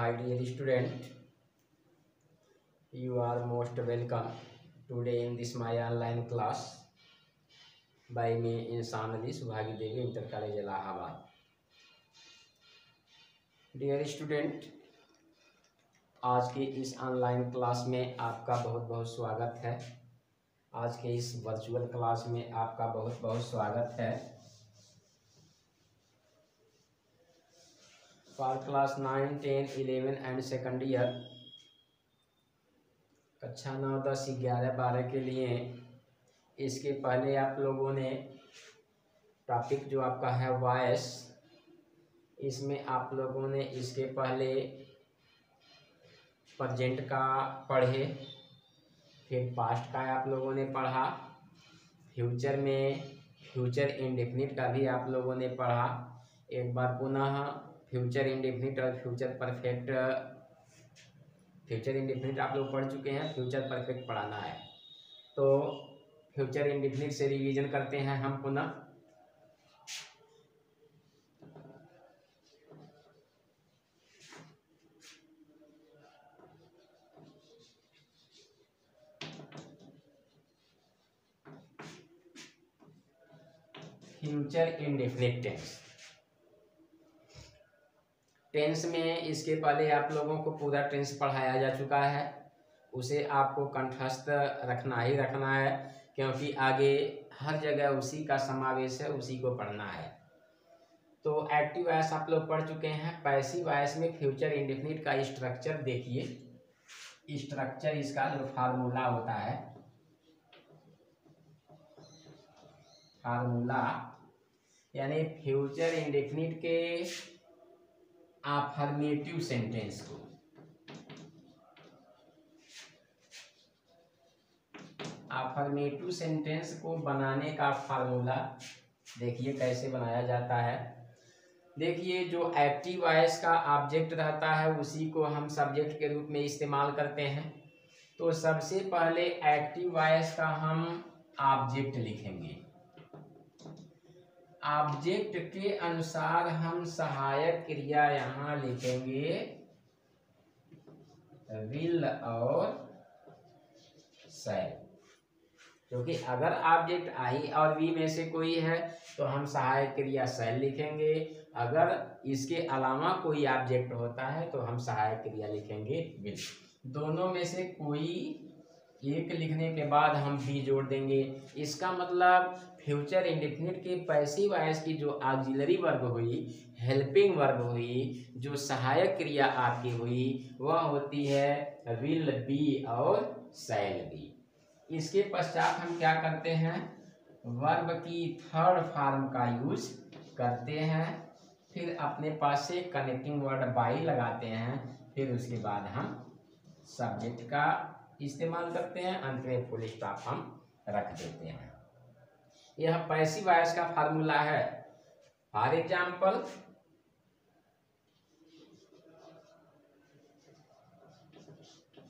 Hi dear student, you are most welcome. Today in this my online class by me Insan Ali Subhagi Devi inter college Allahabad dear student आज के इस online class में आपका बहुत बहुत स्वागत है। आज के इस वर्चुअल क्लास में आपका बहुत बहुत स्वागत है। For class nine ten eleven and second year कक्षा नौ, दस, ग्यारह, बारह के लिए इसके पहले आप लोगों ने टॉपिक जो आपका है वॉयस इसमें आप लोगों ने इसके पहले प्रजेंट का पढ़े, फिर पास्ट का आप लोगों ने पढ़ा फ्यूचर में फ्यूचर इंडेफिनिट का भी आप लोगों ने पढ़ा, एक बार पुनः फ्यूचर इंडिफिनिट और फ्यूचर परफेक्ट फ्यूचर इंडिफिनिट आप लोग पढ़ चुके हैं, फ्यूचर परफेक्ट पढ़ाना है। तो फ्यूचर इंडेफिनिट से रिवीजन करते हैं हम पुनः। फ्यूचर इंडिफिनिट टेंस टेंस में इसके पहले आप लोगों को पूरा टेंस पढ़ाया जा चुका है। उसे आपको कंठस्थ रखना ही रखना है, क्योंकि आगे हर जगह उसी का समावेश है, उसी को पढ़ना है। तो एक्टिव वायस आप लोग पढ़ चुके हैं। पैसिव वायस में फ्यूचर इंडेफिनिट का स्ट्रक्चर देखिए। स्ट्रक्चर इसका जो फार्मूला होता है फार्मूला यानी फ्यूचर इंडेफिनिट के अफर्मेटिव सेंटेंस को। अफर्मेटिव सेंटेंस को बनाने का फार्मूला देखिए कैसे बनाया जाता है। देखिए, जो एक्टिव वॉइस का ऑब्जेक्ट रहता है, उसी को हम सब्जेक्ट के रूप में इस्तेमाल करते हैं। तो सबसे पहले एक्टिव वॉइस का हम ऑब्जेक्ट लिखेंगे। ऑब्जेक्ट के अनुसार हम सहायक क्रिया यहाँ लिखेंगे। विल और सैल क्योंकि अगर ऑब्जेक्ट आई और वी में से कोई है तो हम सहायक क्रिया सैल लिखेंगे। अगर इसके अलावा कोई ऑब्जेक्ट होता है तो हम सहायक क्रिया लिखेंगे विल दोनों में से कोई एक लिखने के बाद हम बी जोड़ देंगे। इसका मतलब फ्यूचर इंडिफिनिट के पैसिव वॉइस की जो ऑक्सिलरी वर्ग हुई हेल्पिंग वर्ग हुई, जो सहायक क्रिया आपकी हुई, वह होती है विल बी और सैल बी इसके पश्चात हम क्या करते हैं? वर्ब की थर्ड फॉर्म का यूज़ करते हैं, फिर अपने पास से कनेक्टिंग वर्ड बाई लगाते हैं, फिर उसके बाद हम सब्जेक्ट का इस्तेमाल करते हैं, अंत में फुल स्टॉप हम रख देते हैं। यह पैसिव वॉइस का फार्मूला है। For example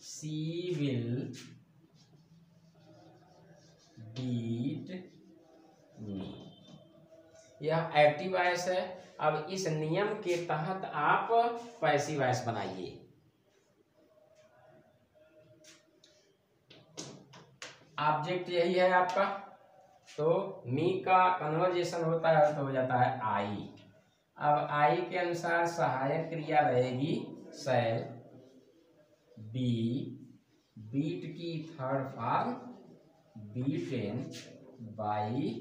she will beat me. यह एक्टिव वॉइस है। अब इस नियम के तहत आप पैसिव वॉइस बनाइए। ऑब्जेक्ट यही है आपका। तो मी का कन्वर्जेशन होता है तो हो जाता है आई। अब आई के अनुसार सहायक क्रिया रहेगी सैल, बी, बीट की थर्ड फॉर्म बी टेन बाई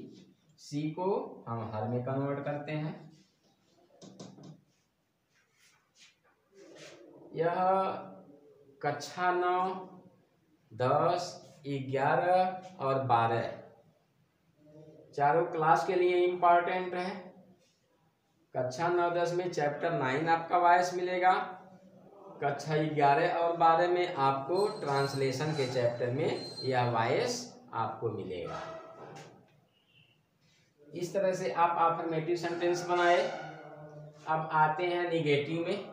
सी को हम हर में कन्वर्ट करते हैं। यह कक्षा नौ, दस ग्यारह और बारह। चारों क्लास के लिए इंपॉर्टेंट है। कक्षा नौ दस में चैप्टर नाइन आपका वायस मिलेगा। कक्षा ग्यारह और बारह में आपको ट्रांसलेशन के चैप्टर में यह वायस आपको मिलेगा। इस तरह से आप अफर्मेटिव सेंटेंस बनाए। अब आते हैं निगेटिव में।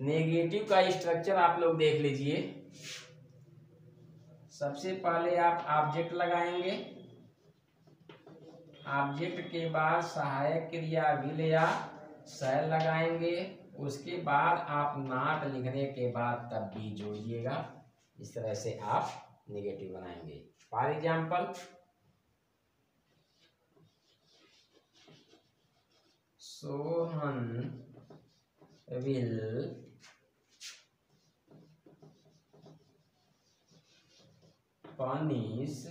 नेगेटिव का स्ट्रक्चर आप लोग देख लीजिए। सबसे पहले आप ऑब्जेक्ट लगाएँगे। ऑब्जेक्ट के बाद सहायक क्रिया विल या शैल लगाएँगे। उसके बाद आप नाट लिखने के बाद तब भी जोड़िएगा। इस तरह से आप निगेटिव बनाएँगे। For example Sohan will punish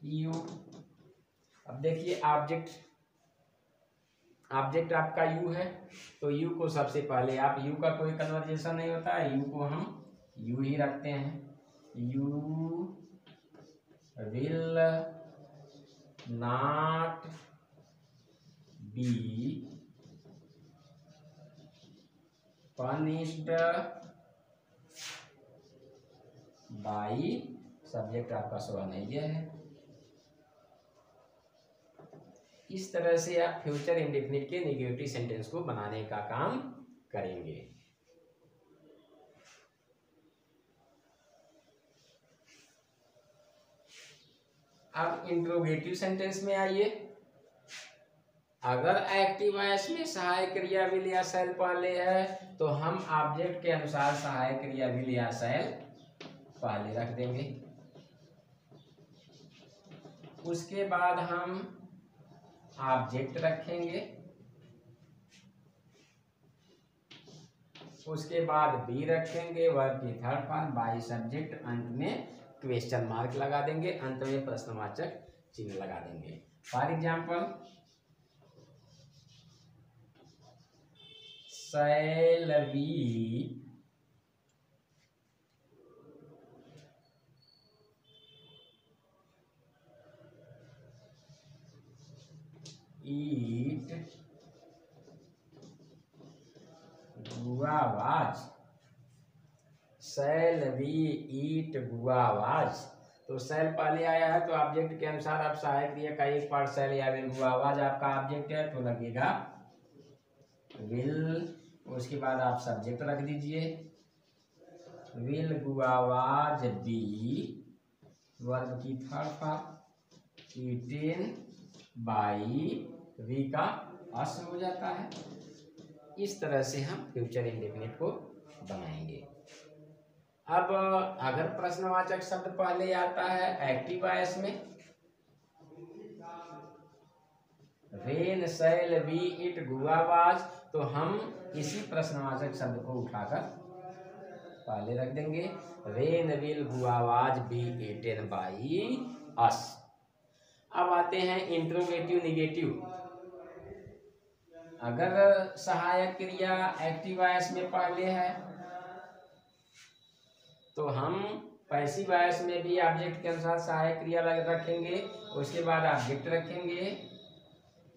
you अब देखिए ऑब्जेक्ट ऑब्जेक्ट आपका यू है तो यू को सबसे पहले आप यू का कोई कन्वर्जेशन नहीं होता है यू को हम यू ही रखते हैं। You will not be punished by subject आपका सोलह नहीं है। इस तरह से आप फ्यूचर इंडिफिनिट के निगेटिव सेंटेंस को बनाने का काम करेंगे। अब इंट्रोगेटिव सेंटेंस में आइए। अगर एक्टिव में सहायक क्रिया विल या पहले है तो हम ऑब्जेक्ट के अनुसार सहायक क्रिया विल या पहले रख देंगे। उसके बाद हम ऑब्जेक्ट रखेंगे। उसके बाद बी रखेंगे, वर्ग की थर्ड फॉर्म बाई सब्जेक्ट अंत में क्वेश्चन मार्क लगा देंगे, अंत में प्रश्नवाचक चिन्ह लगा देंगे। For example shall we. eat guavas shall we eat guavas तो सेल पहले आया है तो ऑब्जेक्ट के अनुसार आप सहायक क्रिया का एक पार्ट सेल या विल गुआवाज आपका ऑब्जेक्ट है तो लगेगा विल उसके बाद आप सब्जेक्ट रख दीजिए। विल गुआवाज बी वर्ग की third part eaten by we का अस हो जाता है। इस तरह से हम फ्यूचर इंडेफिनिट को बनाएँगे। अब अगर प्रश्नवाचक शब्द पहले आता है, एक्टिव आयस में rain shall we eat guavas तो हम इसी प्रश्नवाचक शब्द को उठाकर पहले रख देंगे। Rain will guavas be eaten by us. अब आते हैं इंट्रोगेटिव निगेटिव। अगर सहायक क्रिया एक्टिव वॉइस में पहले है तो हम पैसिव वॉइस में भी ऑब्जेक्ट के अनुसार सहायक क्रिया रखेंगे, उसके बाद ऑब्जेक्ट रखेंगे।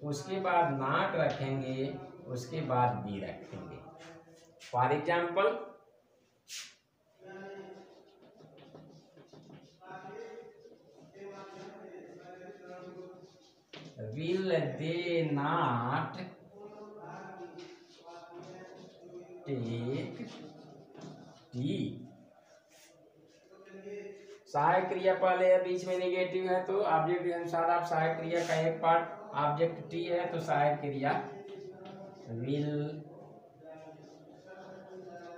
उसके बाद नाट रखेंगे, उसके बाद बी रखेंगे। For example will they not take tea सहायक क्रिया पहले है बीच में निगेटिव है तो ऑब्जेक्ट के अनुसार आप सहायक क्रिया का एक पार्ट ऑब्जेक्ट टी है तो सहायक क्रिया will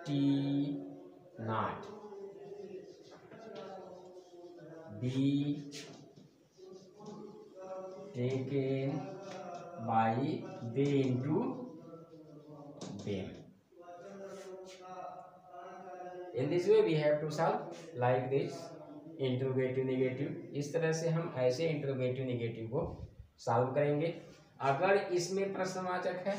tea not be taken by they into them. In this way we have to solve like this interrogative negative इस तरह से हम ऐसे इंट्रोगेटिव निगेटिव को सॉल्व करेंगे। अगर इसमें प्रश्नवाचक है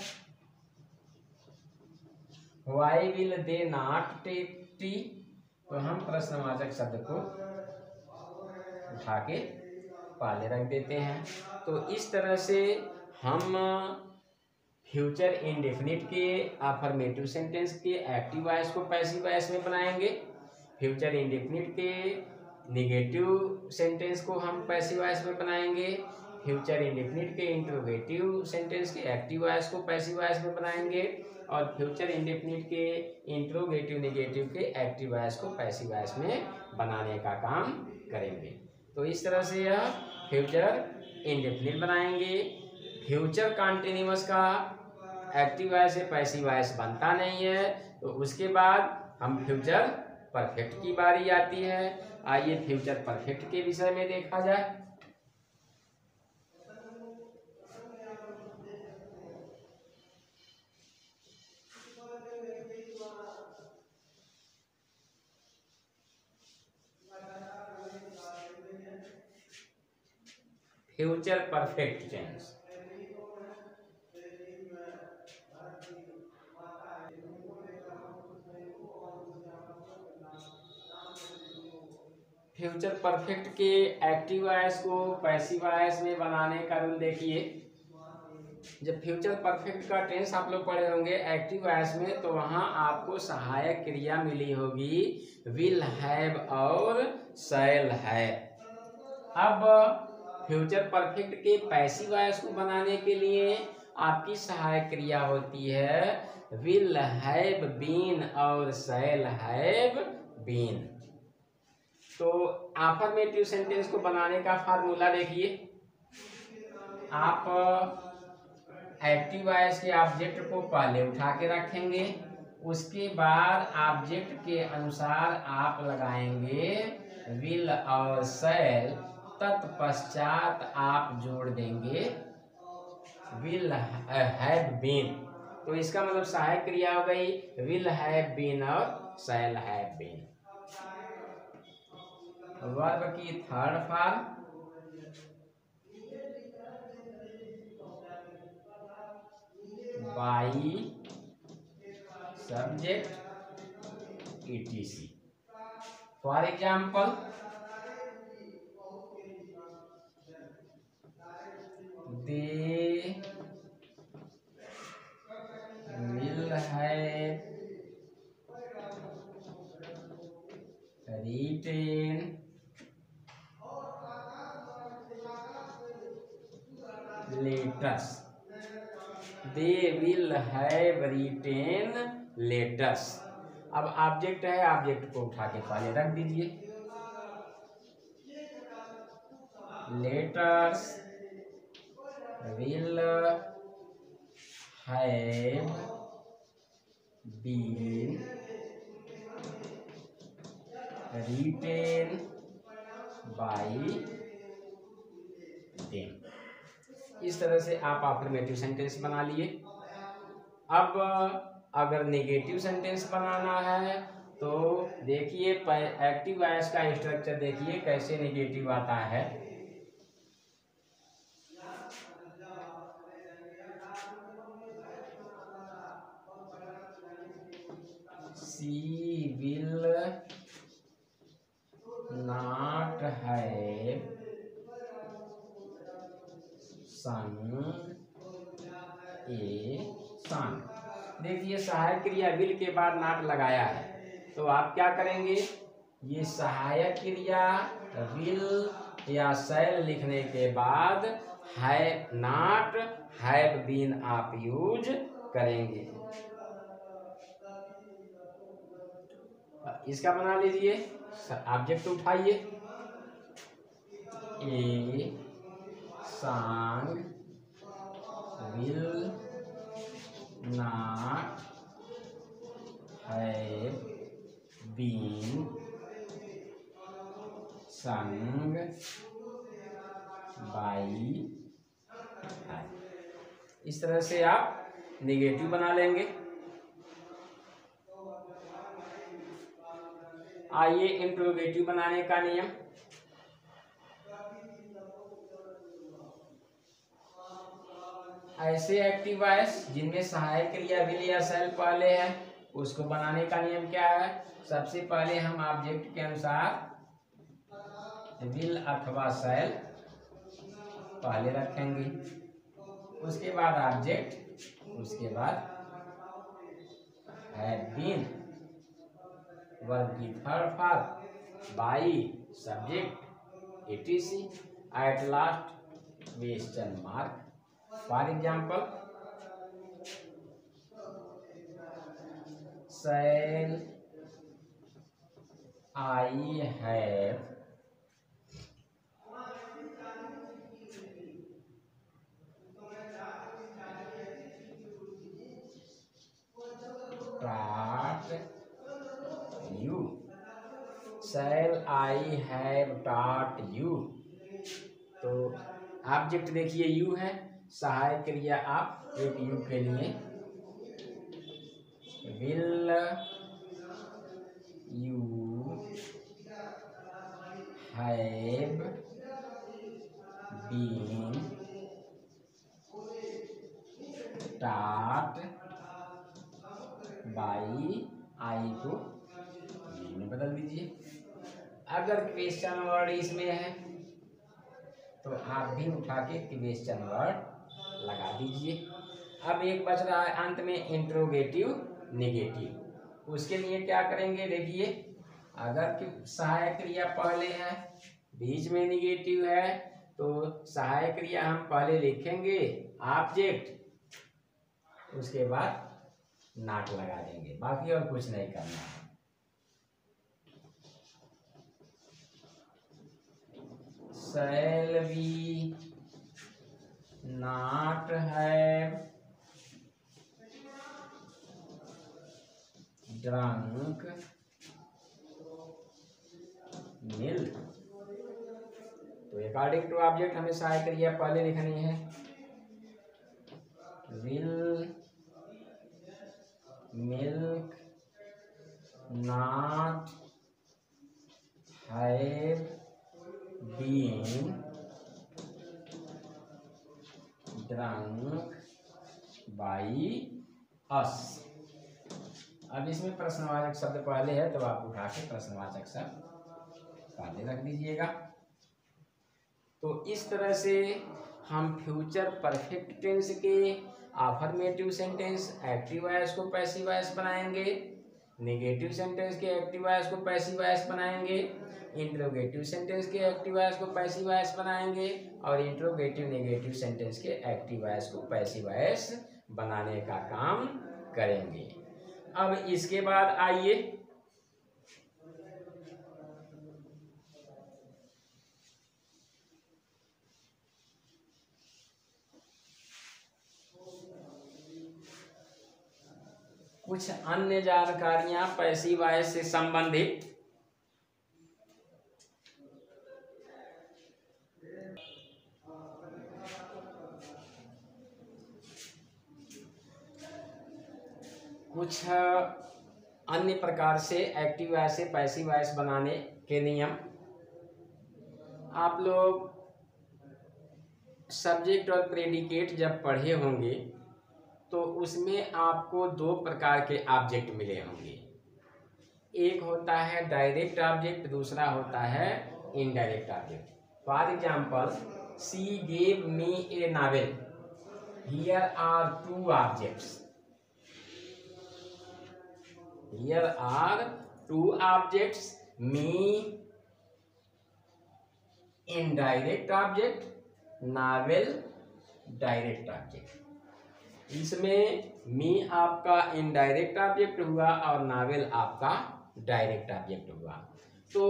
why will they not take tea तो हम प्रश्नवाचक शब्द को उठा के पाले रख देते हैं। तो इस तरह से हम फ्यूचर इंडेफिनिट के अफर्मेटिव सेंटेंस के एक्टिव वॉइस को पैसिव वॉइस में बनाएँगे। फ्यूचर इंडेफिनिट के निगेटिव सेंटेंस को हम पैसिव वॉइस में बनाएँगे फ्यूचर इंडिफिनिट के इंट्रोगेटिव सेंटेंस के एक्टिव वॉइस को पैसिव वॉइस में बनाएँगे और फ्यूचर इंडिफिनिट के इंट्रोगेटिव निगेटिव के एक्टिव वॉइस को पैसिव वॉइस में बनाने का काम करेंगे। तो इस तरह से यह फ्यूचर इंडिफिनिट बनाएँगे। फ्यूचर कॉन्टिन्यूस का एक्टिव वॉइस से पैसिव वॉइस बनता नहीं है तो उसके बाद हम फ्यूचर परफेक्ट की बारी आती है। आइए फ्यूचर परफेक्ट के विषय में देखा जाए। Future perfect tense future perfect के एक्टिव आयस को पैसिव आयस में बनाने का रूल देखिए। जब फ्यूचर परफेक्ट का टेंस आप लोग पढ़े होंगे एक्टिव आयस में तो वहाँ आपको सहायक क्रिया मिली होगी। विल हैव और सैल है अब फ्यूचर परफेक्ट के पैसिव आयस को बनाने के लिए आपकी सहायक क्रिया होती है। विल हैव बीन और सैल हैव बीन। तो आफर्मेटिव सेंटेंस को बनाने का फार्मूला देखिए। आप एक्टिव वॉइस के ऑब्जेक्ट को पहले उठा के रखेंगे, उसके बाद ऑब्जेक्ट के अनुसार आप लगाएँगे विल और सेल तत्पश्चात आप जोड़ देंगे विल हैव बीन तो इसका मतलब सहायक क्रिया हो गई विल हैव बीन और सेल हैव बीन वर्ब की third form by subject etc. For example अब ऑब्जेक्ट है ऑब्जेक्ट को उठा के पहले रख दीजिए। Letters will have been written by them इस तरह से आप अफर्मेटिव सेंटेंस बना लिए। अब अगर नेगेटिव सेंटेंस बनाना है तो देखिए एक्टिव वॉइस का स्ट्रक्चर देखिए, कैसे नेगेटिव आता है। सी विल सहायक क्रिया विल के बाद नाट लगाया है। तो आप क्या करेंगे? ये सहायक क्रिया विल या सैल लिखने के बाद है नाट हैव बीन आप यूज़ करेंगे। इसका बना लीजिए। ऑब्जेक्ट उठाइए। ए song will not have been इस तरह से आप निगेटिव बना लेंगे। आइए इंट्रोगेटिव बनाने का नियम। ऐसे एक्टिव जिनमें सहायक क्रिया विल या सेल पहले है। उसको बनाने का नियम क्या है? सबसे पहले हम ऑब्जेक्ट के अनुसार विल अथवा सेल पहले रखेंगे। उसके बाद ऑब्जेक्ट उसके बाद है बीन वर्ब की third form by subject etc at last question mark shall I have shall I shall i you. तो ऑब्जेक्ट देखिए, यू है, सहायक क्रिया आप एक यू के लिए will you have been taught by I को में बदल दीजिए। अगर क्वेश्चन वर्ड इसमें है तो आप भी उठा के क्वेश्चन वर्ड लगा दीजिए। अब एक बच रहा है अंत में इंट्रोगेटिव नेगेटिव उसके लिए क्या करेंगे? देखिए, अगर सहायक क्रिया पहले है, बीच में निगेटिव है तो सहायक क्रिया हम पहले लिखेंगे ऑब्जेक्ट उसके बाद नाट लगा देंगे। बाकी और कुछ नहीं करना है। shall we not drunk milk तो अकॉर्डिंग टू ऑब्जेक्ट हमें सहायक क्रिया पहले लिखनी है। Will milk not have being drunk by us. अब इसमें प्रश्नवाचक शब्द पहले है तो आप उठा के प्रश्नवाचक शब्द पहले रख दीजिएगा। तो इस तरह से हम फ्यूचर परफेक्ट टेंस के आफर्मेटिव सेंटेंस एक्टिव वॉइस को पैसिव वॉइस बनाएँगे नेगेटिव सेंटेंस के एक्टिव वॉइस को पैसिव वॉइस बनाएँगे इंट्रोगेटिव सेंटेंस के एक्टिव वॉइस को पैसिव वॉइस बनाएँगे और इंट्रोगेटिव नेगेटिव सेंटेंस के एक्टिव वॉइस को पैसिव वॉइस बनाने का काम करेंगे। अब इसके बाद आइए। कुछ अन्य जानकारियाँ पैसी वायस से संबंधित। कुछ अन्य प्रकार से एक्टिव वॉइस से पैसिव वॉइस बनाने के नियम। आप लोग सब्जेक्ट और प्रेडिकेट जब पढ़े होंगे तो उसमें आपको दो प्रकार के ऑब्जेक्ट मिले होंगे। एक होता है डायरेक्ट ऑब्जेक्ट दूसरा होता है indirect object for example she gave me a novel here are two objects here are two objects. Me, indirect object. Novel direct object इसमें मी आपका इनडायरेक्ट ऑब्जेक्ट हुआ और नावेल आपका डायरेक्ट ऑब्जेक्ट हुआ। तो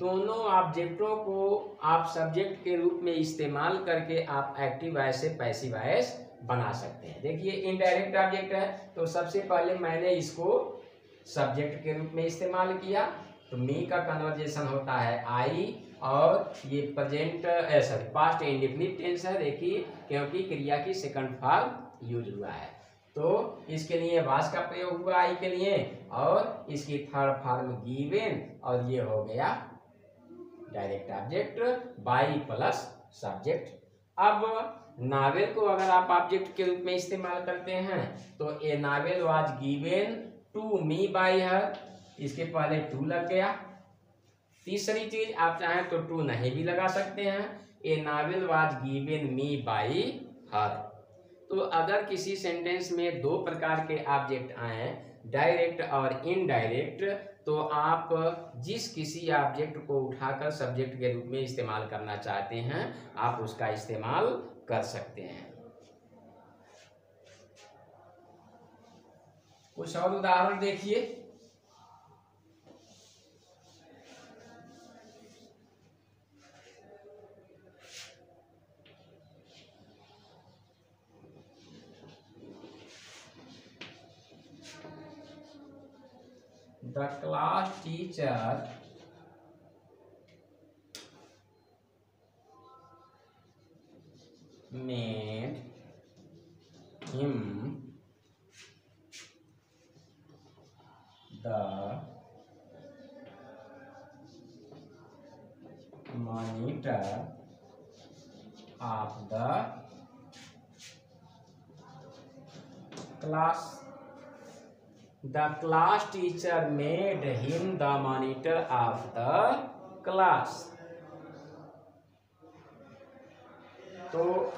दोनों ऑब्जेक्टों को आप सब्जेक्ट के रूप में इस्तेमाल करके आप एक्टिव वॉइस से पैसिव वॉइस बना सकते हैं। देखिए इनडायरेक्ट ऑब्जेक्ट है तो सबसे पहले मैंने इसको सब्जेक्ट के रूप में इस्तेमाल किया तो मी का कन्वर्जेशन होता है आई और ये present sorry past indefinite tense है, देखिए, क्योंकि क्रिया की सेकंड फॉर्म यूज़ हुआ है। तो इसके लिए वास का प्रयोग हुआ आई के लिए और इसकी थर्ड फॉर्म गिवेन और ये हो गया direct object by plus subject अब नावेल को अगर आप ऑब्जेक्ट के रूप में इस्तेमाल करते हैं तो a novel was given to me by her इसके पहले टू लग गया। तीसरी चीज़ आप चाहें तो टू नहीं भी लगा सकते हैं। A novel was given me by her. तो अगर किसी सेंटेंस में दो प्रकार के ऑब्जेक्ट आए, डायरेक्ट और इनडायरेक्ट तो आप जिस किसी ऑब्जेक्ट को उठाकर सब्जेक्ट के रूप में इस्तेमाल करना चाहते हैं, आप उसका इस्तेमाल कर सकते हैं। कुछ और उदाहरण देखिए the class teacher made him monitor of the class. The class teacher made him the monitor of the class. तो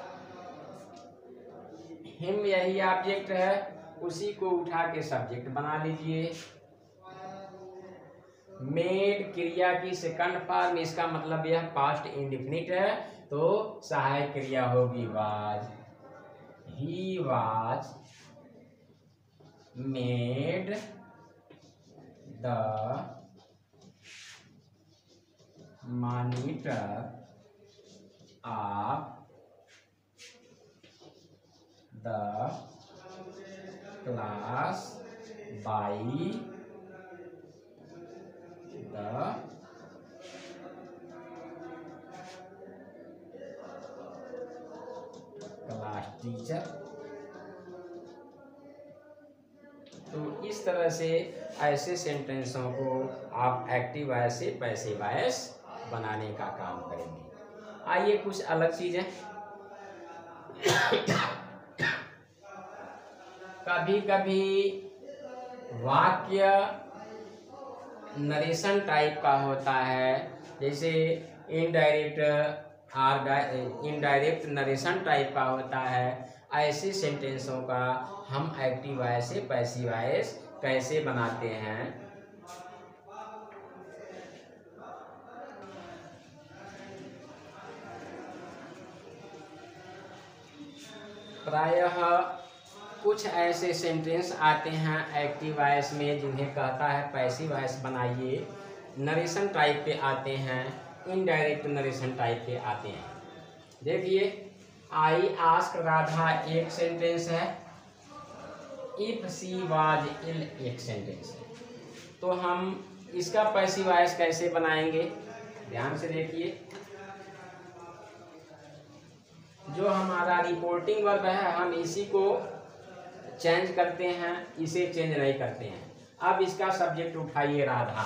हिम यही ऑब्जेक्ट है, उसी को उठा के सब्जेक्ट बना लीजिए। मेड क्रिया की सेकंड फॉर्म इसका मतलब यह पास्ट इंडिफिनिट है तो सहायक क्रिया होगी was. He was made the monitor of the class by class teacher तो इस तरह से ऐसे सेंटेंसों को आप एक्टिव वॉयस से पैसिव वॉयस बनाने का काम करेंगे। आइए कुछ अलग चीज़ें। कभी कभी वाक्य नरेशन टाइप का होता है। जैसे indirect or indirect narration type का होता है। ऐसे सेंटेंसों का हम एक्टिव वॉइस से पैसिव वॉइस कैसे बनाते हैं? प्रायः कुछ ऐसे सेंटेंस आते हैं एक्टिव वॉइस में जिन्हें कहता है पैसिव वॉइस बनाइए। नरेशन टाइप पे आते हैं इनडायरेक्ट नरेशन टाइप पे आते हैं। देखिए आई आस्क राधा एक सेंटेंस है इफ़ सी वाज इल एक सेंटेंस है। तो हम इसका पैसिव वॉइस कैसे बनाएँगे? ध्यान से देखिए। जो हमारा रिपोर्टिंग वर्ग है, हम इसी को चेंज करते हैं, इसे चेंज नहीं करते हैं। अब इसका सब्जेक्ट उठाइए राधा।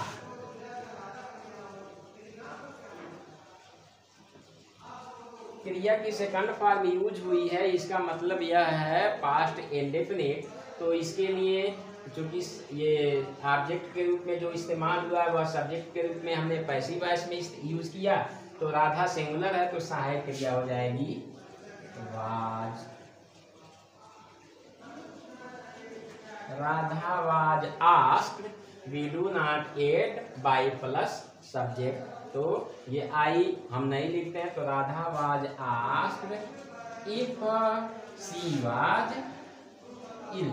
क्रिया की सेकंड फॉर्म यूज़ हुई है, इसका मतलब यह है पास्ट इंडेफिनिट तो इसके लिए चूँकि ये ऑब्जेक्ट के रूप में जो इस्तेमाल हुआ है, वह सब्जेक्ट के रूप में हमने पैसी वॉइस में यूज़ किया। तो राधा सिंगुलर है तो सहायक क्रिया हो जाएगी। Was Radha was asked we do not add by plus subject तो ये आई हम नहीं लिखते हैं तो Radha was asked if she was ill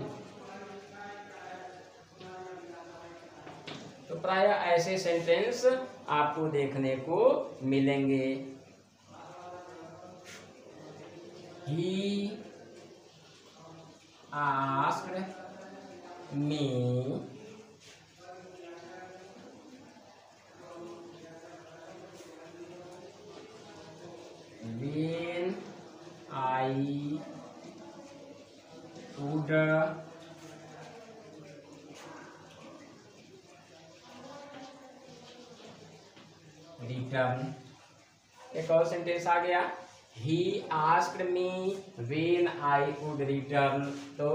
तो प्राय ऐसे सेंटेंस आपको देखने को मिलेंगे। He asked me. When I would return. एक और सेंटेंस आ गया। He asked me when I would return तो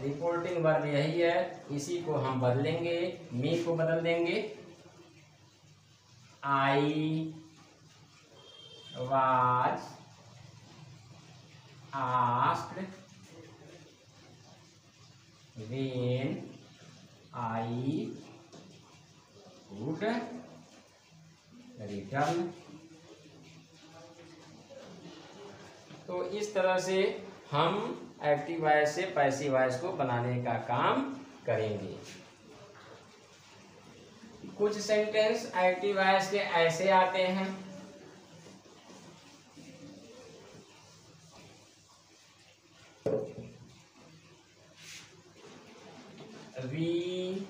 रिपोर्टिंग वर्ब यही है, इसी को हम बदलेंगे मी को बदल देंगे। I was asked when I would return तो इस तरह से हम एक्टिव वॉइस से पैसिव वॉइस को बनाने का काम करेंगे। कुछ सेंटेंस एक्टिव वॉइस के ऐसे आते हैं we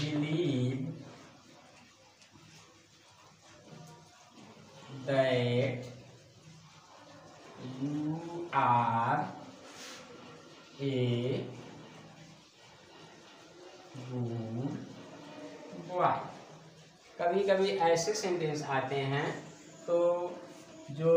believe that you are a good boy कभी कभी ऐसे सेंटेंस आते हैं तो जो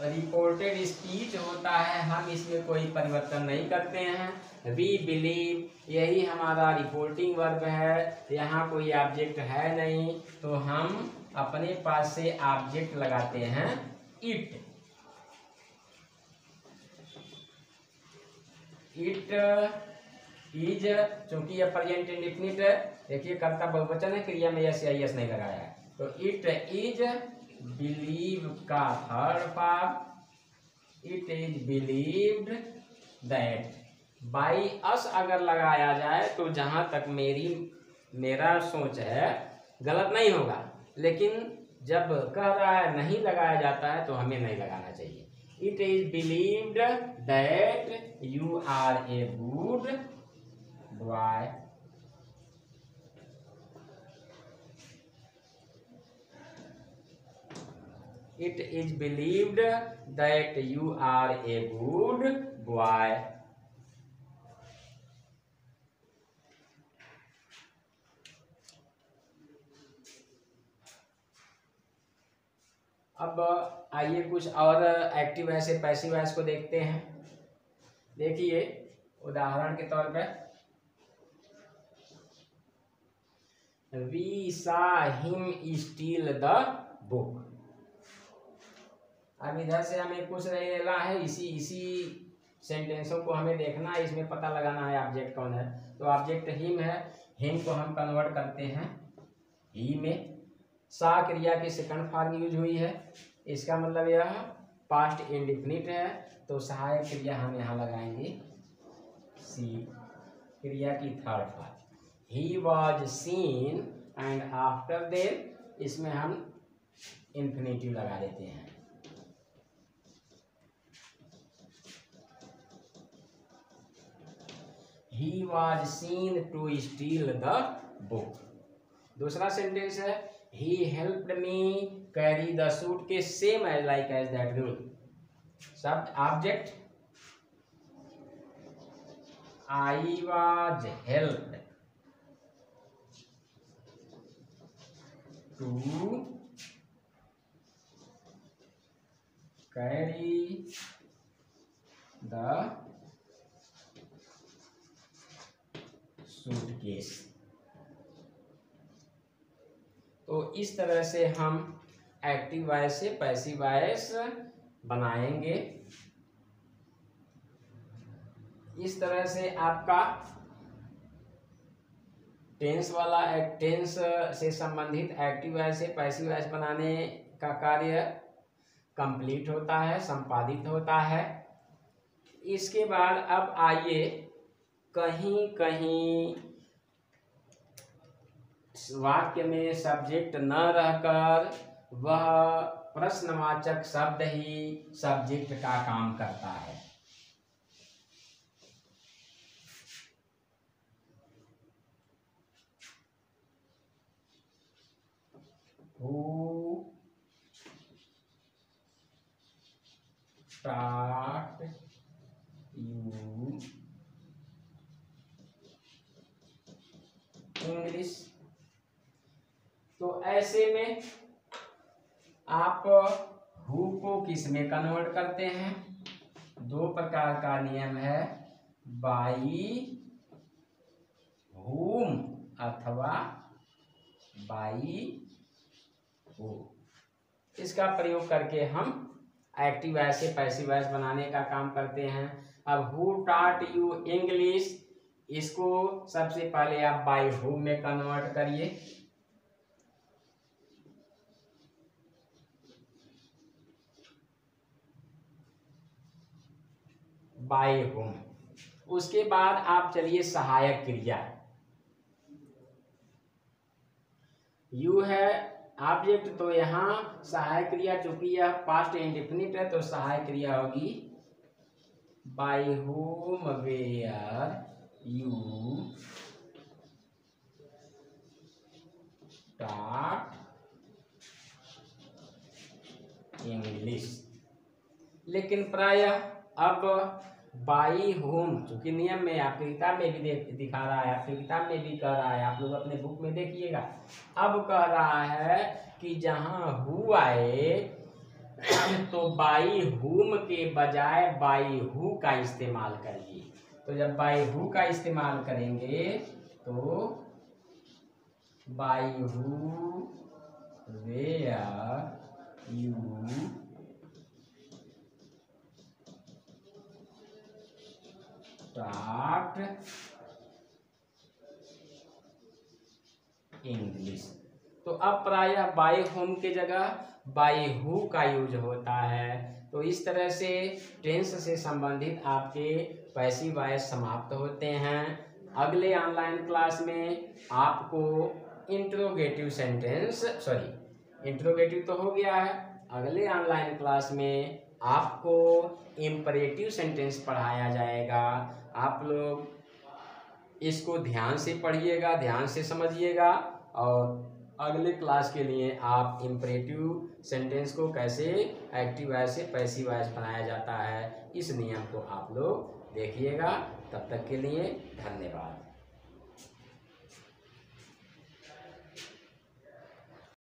रिपोर्टेड स्पीच होता है, हम इसमें कोई परिवर्तन नहीं करते हैं। वी बिलीव यही हमारा रिपोर्टिंग वर्ब है, यहाँ कोई ऑब्जेक्ट है नहीं तो हम अपने पास से ऑब्जेक्ट लगाते हैं इट इट इज़ चूँकि यह प्रेजेंट इंडिफिनिट है, देखिए कर्ता बहुवचन है, क्रिया में यस या यस नहीं लगाया है। तो इट इज़ बिलीव का third part it is believed that by us अगर लगाया जाए तो जहाँ तक मेरी, मेरा सोच है, गलत नहीं होगा। लेकिन जब कह रहा है नहीं लगाया जाता है तो हमें नहीं लगाना चाहिए। It is believed that you are a good boy it is believed that you are a good boy. अब आइए कुछ और एक्टिव ऐसे पैसिव वॉइस को देखते हैं। देखिए, उदाहरण के तौर पे। We saw him steel the book अब इधर से हमें कुछ नहीं लेना है, इसी इसी सेंटेंसों को हमें देखना है, इसमें पता लगाना है ऑब्जेक्ट कौन है. तो ऑब्जेक्ट हिम है हिम को हम कन्वर्ट करते हैं। ही में सा क्रिया की सेकंड फॉर्म यूज़ हुई है। इसका मतलब यह पास्ट इंडिफिनिट है तो सहायक क्रिया हम यहाँ लगाएँगे। सी क्रिया की third form he was seen and after then इसमें हम इंफिनिटिव लगा देते हैं। He was seen to steal the book दूसरा सेंटेंस है he helped me carry the suitcase same as like as that rule सब object I was helped to carry the suitcase. तो इस तरह से हम एक्टिव वॉइस से पैसिव वॉइस बनाएँगे। इस तरह से आपका टेंस वाला टेंस से संबंधित एक्टिव वॉइस से पैसिव वॉइस बनाने का कार्य कंप्लीट होता है, संपादित होता है। इसके बाद अब आइए कहीं कहीं वाक्य में सब्जेक्ट न रहकर वह प्रश्नवाचक शब्द ही सब्जेक्ट का काम करता है। Start you. इंग्लिश तो ऐसे में आप हु को किसमें कन्वर्ट करते हैं? दो प्रकार का नियम है बाई हुम अथवा बाई इसका प्रयोग करके हम एक्टिव वॉइस से पैसिव वॉइस बनाने का काम करते हैं। अब हु टाट यू इंग्लिश इसको सबसे पहले आप बाई हु में कन्वर्ट करिए। बाय होम उसके बाद आप चलिए सहायक क्रिया। यू है ऑब्जेक्ट तो यहाँ सहायक क्रिया चूँकि यह पास्ट इंडिफिनिट है तो सहायक क्रिया होगी by whom where you start English लेकिन प्रायः अब बाई होम चूँकि नियम में, आपकी किताब में भी दिखा रहा है, आपकी किताब में भी कह रहा है, आप लोग अपने बुक में देखिएगा। अब कह रहा है कि जहाँ हु आए तो बाई हुम के बजाय बाई हु का इस्तेमाल करिए। तो जब बाई हु का इस्तेमाल करेंगे तो by who you start English तो अब प्रायः बाई होम के जगह बाई हु का यूज़ होता है? तो इस तरह से टेंस से संबंधित आपके पैसी वायस समाप्त होते हैं। अगले ऑनलाइन क्लास में आपको इंट्रोगेटिव सेंटेंस सॉरी इंट्रोगेटिव तो हो गया है। अगले ऑनलाइन क्लास में आपको इम्परेटिव सेंटेंस पढ़ाया जाएगा। आप लोग इसको ध्यान से पढ़िएगा, ध्यान से समझिएगा और अगले क्लास के लिए आप इम्परेटिव सेंटेंस को कैसे एक्टिव वाइज से पैसिव वाइज बनाया जाता है, इस नियम को आप लोग देखिएगा। तब तक के लिए धन्यवाद।